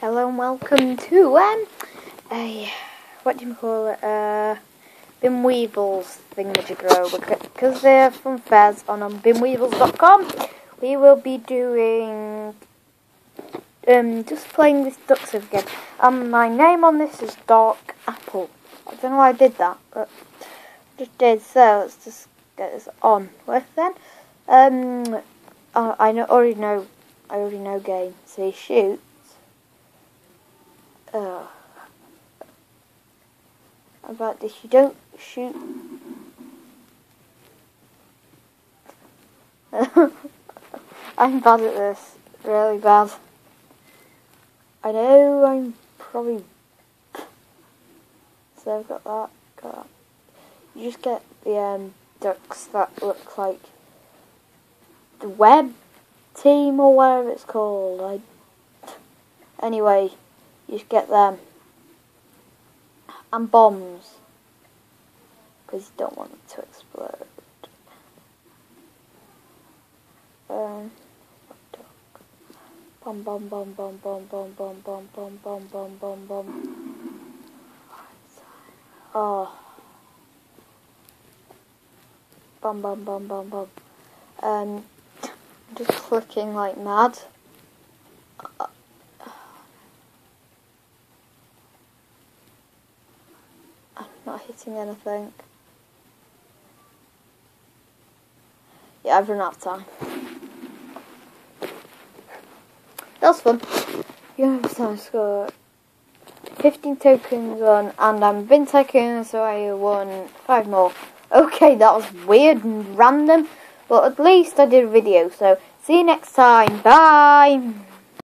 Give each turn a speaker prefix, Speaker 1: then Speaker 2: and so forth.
Speaker 1: Hello and welcome to um a what do you call it? Uh, Bin Weevils thingamajigro because they're from Fez on um, binweevils.com. We will be doing um just playing this Ducks again. Um, my name on this is Dark Apple. I don't know why I did that, but I just did. So let's just get this on with then. Um, uh, I know already know I already know game. So he shoots. Uh, about this, you don't shoot. I'm bad at this, really bad. I know I'm probably. So I've got that, got that. You just get the um, ducks that look like the web team or whatever it's called. I anyway, you just get them and bombs because you don't want them to explode. Um, bomb, bomb, bomb, bomb, bomb, bomb, bomb, bomb, bomb, bomb, bomb, bomb, bomb. Oh. Bomb, bomb, bomb, bomb, bomb. Um, just clicking like mad. I'm not hitting anything. Yeah, I've run out of time. That was fun. Yeah, so I scored 15 tokens on, and I'm Bin Tycoon, so I won 5 more. Okay, that was weird and random, but at least I did a video, so see you next time. Bye!